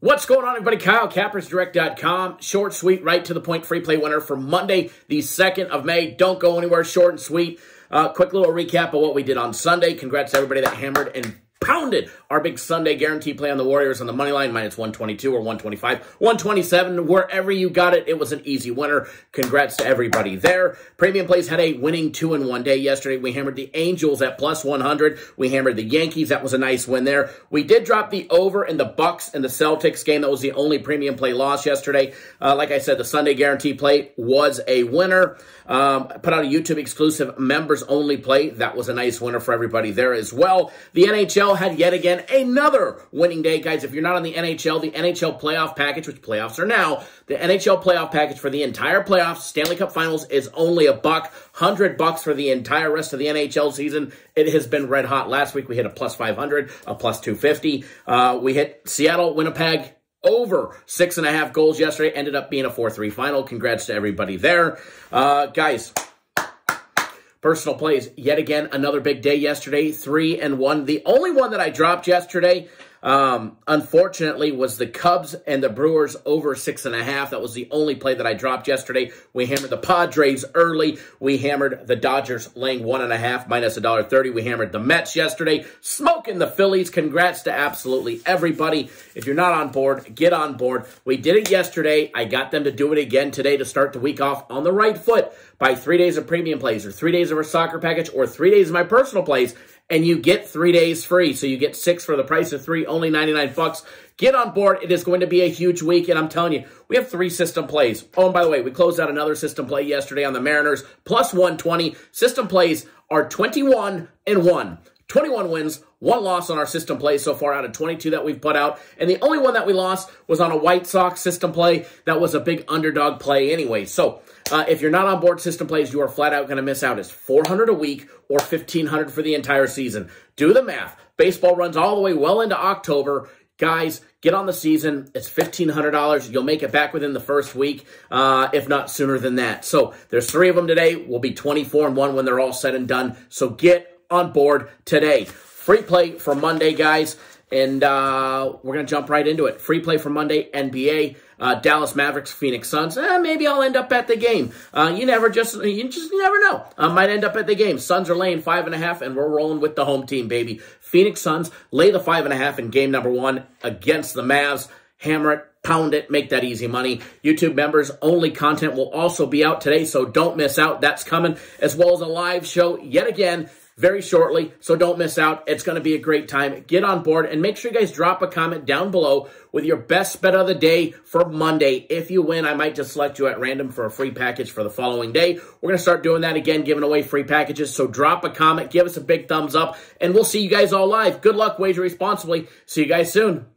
What's going on, everybody? Kyle, CappersDirect.com. Short, sweet, right to the point free play winner for Monday, the 2nd of May. Don't go anywhere. Short and sweet. Uh, quick little recap of what we did on Sunday. Congrats to everybody that hammered and pounded our big Sunday guarantee play on the Warriors on the money line, minus 122 or 125, 127. Wherever you got it, it was an easy winner. Congrats to everybody there. Premium Plays had a winning two in one day yesterday. We hammered the Angels at plus 100. We hammered the Yankees. That was a nice win there. We did drop the over in the Bucks and the Celtics game. That was the only Premium Play loss yesterday. Uh, like I said, the Sunday guarantee play was a winner. Um, put out a YouTube exclusive members only play. That was a nice winner for everybody there as well. The NHL had yet again another winning day, guys. If you're not on the NHL, the NHL playoff package, which playoffs are now, the NHL playoff package for the entire playoffs, Stanley Cup Finals is only a buck, hundred bucks for the entire rest of the NHL season. It has been red hot. Last week we hit a plus 500, a plus 250. Uh, we hit Seattle, Winnipeg, over six and a half goals yesterday. Ended up being a 4-3 final. Congrats to everybody there. Uh, guys, personal plays. Yet again, another big day yesterday. Three and one. The only one that I dropped yesterday um, unfortunately, was the Cubs and the Brewers over six and a half. That was the only play that I dropped yesterday. We hammered the Padres early. We hammered the Dodgers laying one and a half minus a dollar thirty. We hammered the Mets yesterday. Smoking the Phillies. Congrats to absolutely everybody. If you're not on board, get on board. We did it yesterday. I got them to do it again today to start the week off on the right foot. Buy three days of premium plays or three days of our soccer package or three days of my personal plays and you get three days free. So you get six for the price of three, only 99 bucks. Get on board. It is going to be a huge week, and I'm telling you, we have three system plays. Oh, and by the way, we closed out another system play yesterday on the Mariners, plus 120. System plays are 21 and 1. 21 wins, one loss on our system play so far out of 22 that we've put out. And the only one that we lost was on a White Sox system play. That was a big underdog play anyway. So uh, if you're not on board system plays, you are flat out going to miss out. It's 400 a week or 1500 for the entire season. Do the math. Baseball runs all the way well into October. Guys, get on the season. It's $1,500. You'll make it back within the first week, uh, if not sooner than that. So there's three of them today. We'll be 24 and 1 when they're all said and done. So get on board today. Free play for Monday, guys. And uh, we're going to jump right into it. Free play for Monday, NBA, uh, Dallas Mavericks, Phoenix Suns. Eh, maybe I'll end up at the game. Uh, you never just, you just you never know. I might end up at the game. Suns are laying five and a half, and we're rolling with the home team, baby. Phoenix Suns lay the five and a half in game number one against the Mavs. Hammer it, pound it, make that easy money. YouTube members only content will also be out today, so don't miss out. That's coming, as well as a live show yet again very shortly, so don't miss out. It's going to be a great time. Get on board and make sure you guys drop a comment down below with your best bet of the day for Monday. If you win, I might just select you at random for a free package for the following day. We're going to start doing that again, giving away free packages. So drop a comment, give us a big thumbs up, and we'll see you guys all live. Good luck, wager responsibly. See you guys soon.